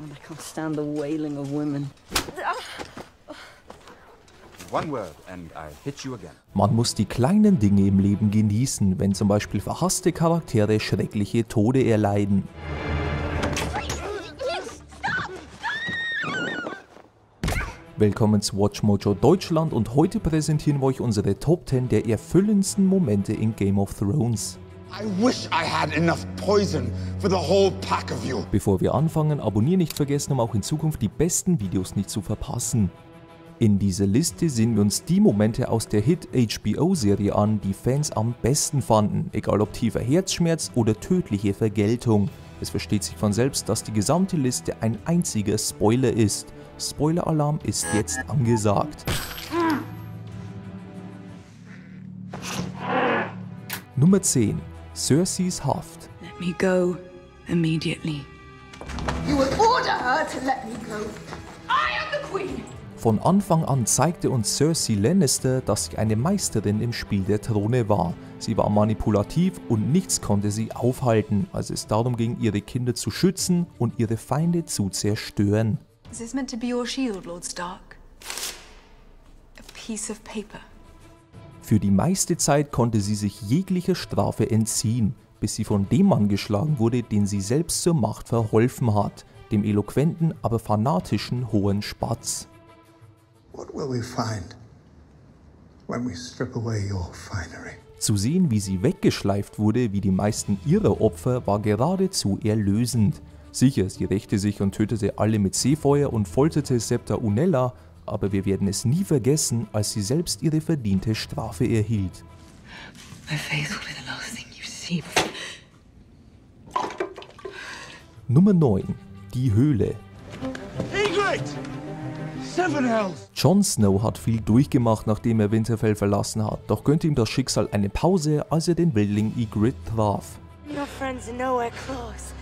God, I can't stand the wailing of women. One word and I hit you again. Man muss die kleinen Dinge im Leben genießen, wenn zum Beispiel verhasste Charaktere schreckliche Tode erleiden. Willkommen zu Watch Mojo Deutschland und heute präsentieren wir euch unsere Top 10 der erfüllendsten Momente in Game of Thrones. Bevor wir anfangen, abonnieren nicht vergessen, um auch in Zukunft die besten Videos nicht zu verpassen. In dieser Liste sehen wir uns die Momente aus der Hit-HBO-Serie an, die Fans am besten fanden, egal ob tiefer Herzschmerz oder tödliche Vergeltung. Es versteht sich von selbst, dass die gesamte Liste ein einziger Spoiler ist. Spoiler-Alarm ist jetzt angesagt. Nummer 10. Cerseis Haft. Let me go immediately. You will order her to let me go. I am the queen. Von Anfang an zeigte uns Cersei Lannister, dass sie eine Meisterin im Spiel der Throne war. Sie war manipulativ und nichts konnte sie aufhalten, als es darum ging, ihre Kinder zu schützen und ihre Feinde zu zerstören. Is this meant to be your shield, Lord Stark? A piece of paper. Für die meiste Zeit konnte sie sich jeglicher Strafe entziehen, bis sie von dem Mann geschlagen wurde, den sie selbst zur Macht verholfen hat, dem eloquenten, aber fanatischen Hohen Spatz. What will we find when we strip away your finery? Zu sehen, wie sie weggeschleift wurde, wie die meisten ihrer Opfer, war geradezu erlösend. Sicher, sie rächte sich und tötete alle mit Seefeuer und folterte Septa Unella, aber wir werden es nie vergessen, als sie selbst ihre verdiente Strafe erhielt. Nummer 9. Die Höhle. Jon Snow hat viel durchgemacht, nachdem er Winterfell verlassen hat, doch gönnte ihm das Schicksal eine Pause, als er den Wildling Ygritte traf. Your friends are nowhere close.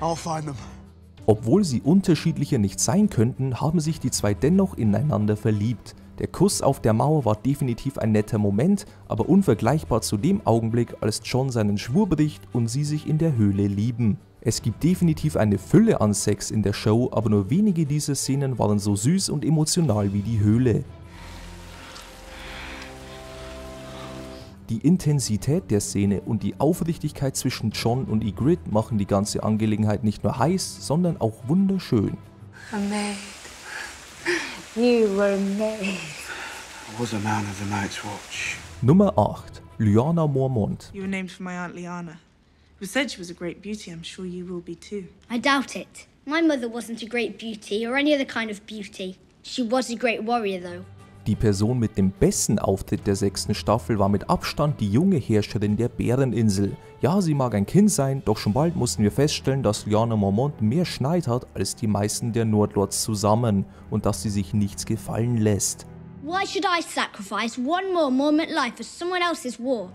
I'll find them. Obwohl sie unterschiedlicher nicht sein könnten, haben sich die zwei dennoch ineinander verliebt. Der Kuss auf der Mauer war definitiv ein netter Moment, aber unvergleichbar zu dem Augenblick, als Jon seinen Schwur bricht und sie sich in der Höhle lieben. Es gibt definitiv eine Fülle an Sex in der Show, aber nur wenige dieser Szenen waren so süß und emotional wie die Höhle. Die Intensität der Szene und die Aufrichtigkeit zwischen Jon und Ygritte machen die ganze Angelegenheit nicht nur heiß, sondern auch wunderschön. A maid. You were a maid. I was a man of the Night's Watch. Nummer 8. Lyanna Mormont. You were named for my Aunt Liana, who said she was a great beauty. I'm sure you will be too. I doubt it. My mother wasn't a great beauty or any other kind of beauty. She was a great warrior, though. Die Person mit dem besten Auftritt der sechsten Staffel war mit Abstand die junge Herrscherin der Bäreninsel. Ja, sie mag ein Kind sein, doch schon bald mussten wir feststellen, dass Lyanna Mormont mehr Schneid hat als die meisten der Nordlords zusammen und dass sie sich nichts gefallen lässt. Why should I sacrifice one more moment life for someone else's war?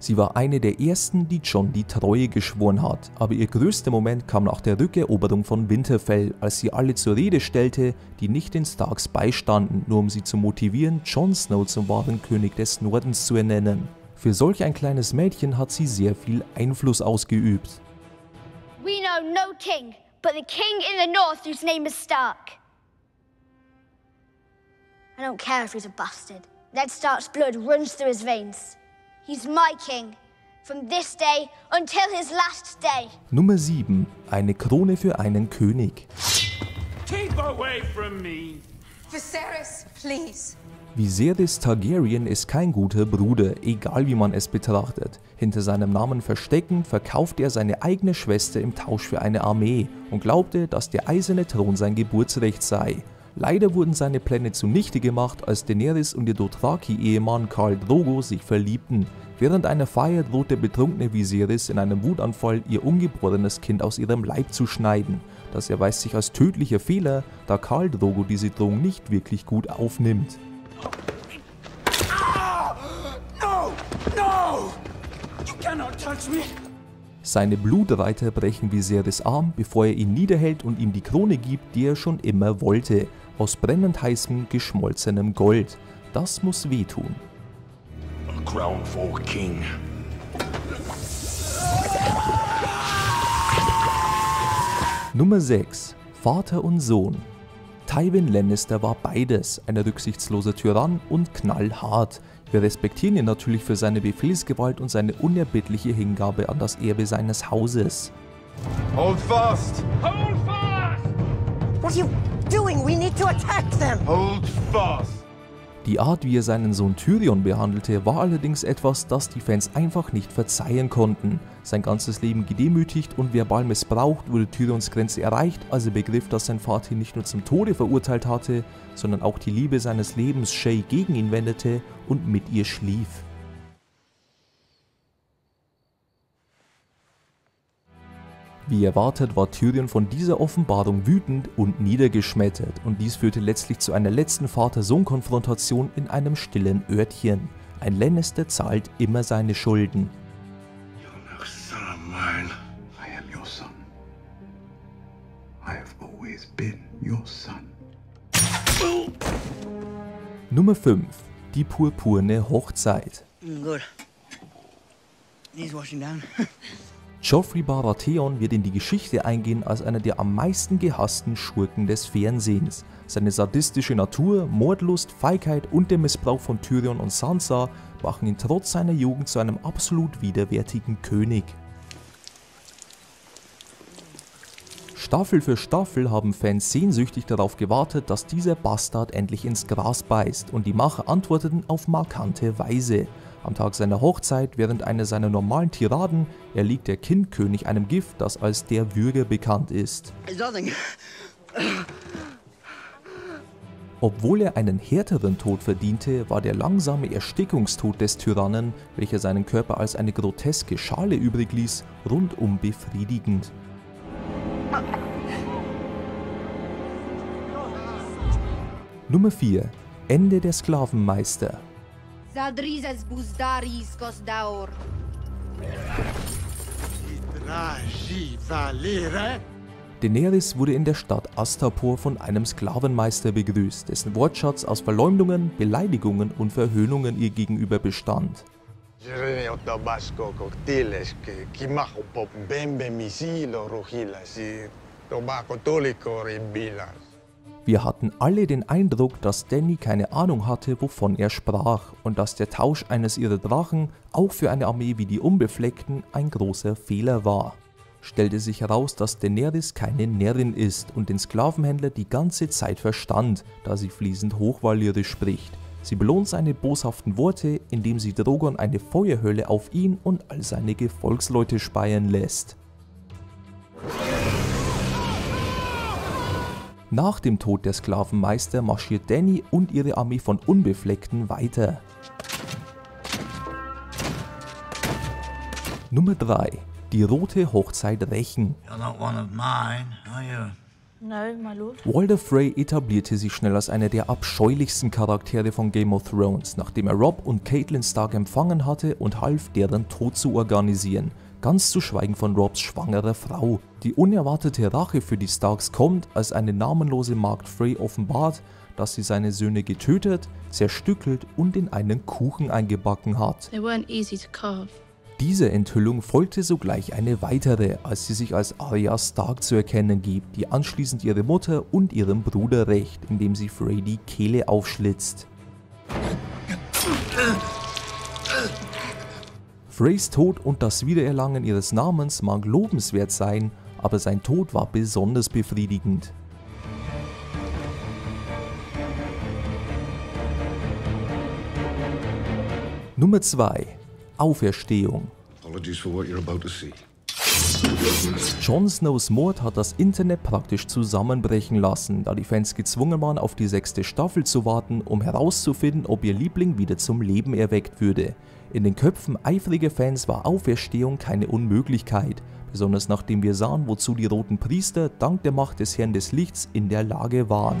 Sie war eine der ersten, die John die Treue geschworen hat, aber ihr größter Moment kam nach der Rückeroberung von Winterfell, als sie alle zur Rede stellte, die nicht den Starks beistanden, nur um sie zu motivieren, Jon Snow zum wahren König des Nordens zu ernennen. Für solch ein kleines Mädchen hat sie sehr viel Einfluss ausgeübt. We know no king but the king in the north whose name is Stark. I don't care if he's a bastard. Ned Stark's blood runs through his veins. He's my king. From this day until his last day. Nummer 7. Eine Krone für einen König. Keep away from me. Viserys, please. Viserys Targaryen ist kein guter Bruder, egal wie man es betrachtet. Hinter seinem Namen verstecken, verkaufte er seine eigene Schwester im Tausch für eine Armee und glaubte, dass der eiserne Thron sein Geburtsrecht sei. Leider wurden seine Pläne zunichte gemacht, als Daenerys und ihr Dothraki-Ehemann Khal Drogo sich verliebten. Während einer Feier droht der betrunkene Viserys in einem Wutanfall ihr ungeborenes Kind aus ihrem Leib zu schneiden. Das erweist sich als tödlicher Fehler, da Khal Drogo diese Drohung nicht wirklich gut aufnimmt. No! No! You cannot touch me! Seine Blutreiter brechen Viserys Arm, bevor er ihn niederhält und ihm die Krone gibt, die er schon immer wollte, aus brennend heißem, geschmolzenem Gold. Das muss wehtun. A crown for king. Nummer 6. Vater und Sohn. Tywin Lannister war beides, ein rücksichtsloser Tyrann und knallhart. Wir respektieren ihn natürlich für seine Befehlsgewalt und seine unerbittliche Hingabe an das Erbe seines Hauses. Hold fast! Hold fast! What are you doing? We need to attack them. Hold fast! Die Art, wie er seinen Sohn Tyrion behandelte, war allerdings etwas, das die Fans einfach nicht verzeihen konnten. Sein ganzes Leben gedemütigt und verbal missbraucht, wurde Tyrions Grenze erreicht, als er begriff, dass sein Vater ihn nicht nur zum Tode verurteilt hatte, sondern auch die Liebe seines Lebens Shay gegen ihn wendete und mit ihr schlief. Wie erwartet war Tyrion von dieser Offenbarung wütend und niedergeschmettert und dies führte letztlich zu einer letzten Vater-Sohn-Konfrontation in einem stillen Örtchen. Ein Lannister zahlt immer seine Schulden. Nummer 5. Die purpurne Hochzeit. Good. Needs washing down. Joffrey Baratheon wird in die Geschichte eingehen als einer der am meisten gehassten Schurken des Fernsehens. Seine sadistische Natur, Mordlust, Feigheit und der Missbrauch von Tyrion und Sansa machen ihn trotz seiner Jugend zu einem absolut widerwärtigen König. Staffel für Staffel haben Fans sehnsüchtig darauf gewartet, dass dieser Bastard endlich ins Gras beißt und die Macher antworteten auf markante Weise. Am Tag seiner Hochzeit, während einer seiner normalen Tiraden, erliegt der Kindkönig einem Gift, das als der Würger bekannt ist. Obwohl er einen härteren Tod verdiente, war der langsame Erstickungstod des Tyrannen, welcher seinen Körper als eine groteske Schale übrig ließ, rundum befriedigend. Nummer 4. Ende der Sklavenmeister. Zadrizes buzdaris kosdaur. Daenerys wurde in der Stadt Astapor von einem Sklavenmeister begrüßt, dessen Wortschatz aus Verleumdungen, Beleidigungen und Verhöhnungen ihr gegenüber bestand. Wir hatten alle den Eindruck, dass Danny keine Ahnung hatte, wovon er sprach und dass der Tausch eines ihrer Drachen auch für eine Armee wie die Unbefleckten ein großer Fehler war. Stellte sich heraus, dass Daenerys keine Närrin ist und den Sklavenhändler die ganze Zeit verstand, da sie fließend Hochvalyrisch spricht. Sie belohnt seine boshaften Worte, indem sie Drogon eine Feuerhölle auf ihn und all seine Gefolgsleute speien lässt. Nach dem Tod der Sklavenmeister marschiert Danny und ihre Armee von Unbefleckten weiter. Nummer 3. Die rote Hochzeit rächen. You're not one of mine, are you? No, my lord. Walder Frey etablierte sich schnell als einer der abscheulichsten Charaktere von Game of Thrones, nachdem er Rob und Catelyn Stark empfangen hatte und half, deren Tod zu organisieren. Ganz zu schweigen von Robs schwangerer Frau. Die unerwartete Rache für die Starks kommt, als eine namenlose Magd Frey offenbart, dass sie seine Söhne getötet, zerstückelt und in einen Kuchen eingebacken hat. Dieser Enthüllung folgte sogleich eine weitere, als sie sich als Arya Stark zu erkennen gibt, die anschließend ihre Mutter und ihren Bruder rächt, indem sie Frey die Kehle aufschlitzt. Freys Tod und das Wiedererlangen ihres Namens mag lobenswert sein, aber sein Tod war besonders befriedigend. Nummer 2. Auferstehung. Jon Snows Mord hat das Internet praktisch zusammenbrechen lassen, da die Fans gezwungen waren, auf die sechste Staffel zu warten, um herauszufinden, ob ihr Liebling wieder zum Leben erweckt würde. In den Köpfen eifriger Fans war Auferstehung keine Unmöglichkeit, besonders nachdem wir sahen, wozu die roten Priester dank der Macht des Herrn des Lichts in der Lage waren.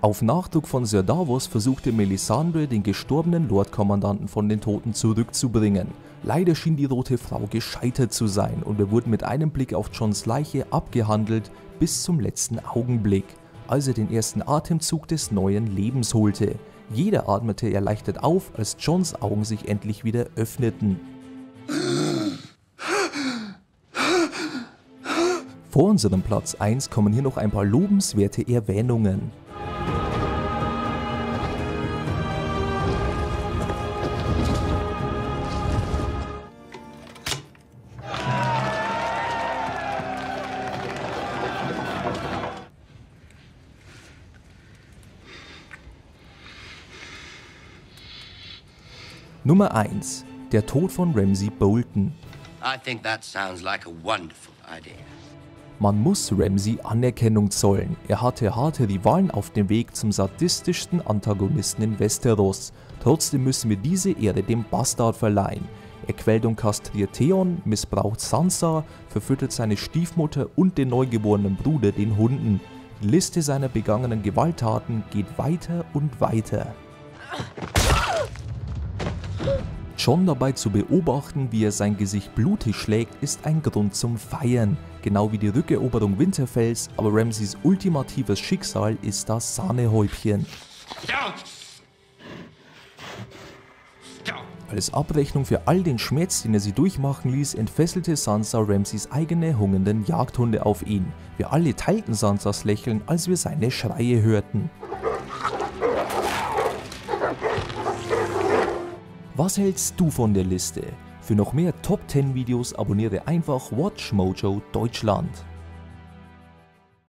Auf Nachdruck von Sir Davos versuchte Melisandre, den gestorbenen Lordkommandanten von den Toten zurückzubringen. Leider schien die Rote Frau gescheitert zu sein und wir wurden mit einem Blick auf Johns Leiche abgehandelt bis zum letzten Augenblick, als er den ersten Atemzug des neuen Lebens holte. Jeder atmete erleichtert auf, als Johns Augen sich endlich wieder öffneten. Vor unserem Platz 1 kommen hier noch ein paar lobenswerte Erwähnungen. Nummer 1. Der Tod von Ramsay Bolton. Like. Man muss Ramsay Anerkennung zollen. Er hatte harte Rivalen auf dem Weg zum sadistischsten Antagonisten in Westeros. Trotzdem müssen wir diese Ehre dem Bastard verleihen. Er quält und kastriert Theon, missbraucht Sansa, verfüttert seine Stiefmutter und den neugeborenen Bruder den Hunden. Die Liste seiner begangenen Gewalttaten geht weiter und weiter. John dabei zu beobachten, wie er sein Gesicht blutig schlägt, ist ein Grund zum Feiern. Genau wie die Rückeroberung Winterfells, aber Ramsays ultimatives Schicksal ist das Sahnehäubchen. Als Abrechnung für all den Schmerz, den er sie durchmachen ließ, entfesselte Sansa Ramsays eigene hungernden Jagdhunde auf ihn. Wir alle teilten Sansas Lächeln, als wir seine Schreie hörten. Was hältst du von der Liste? Für noch mehr Top 10 Videos abonniere einfach Watch Mojo Deutschland.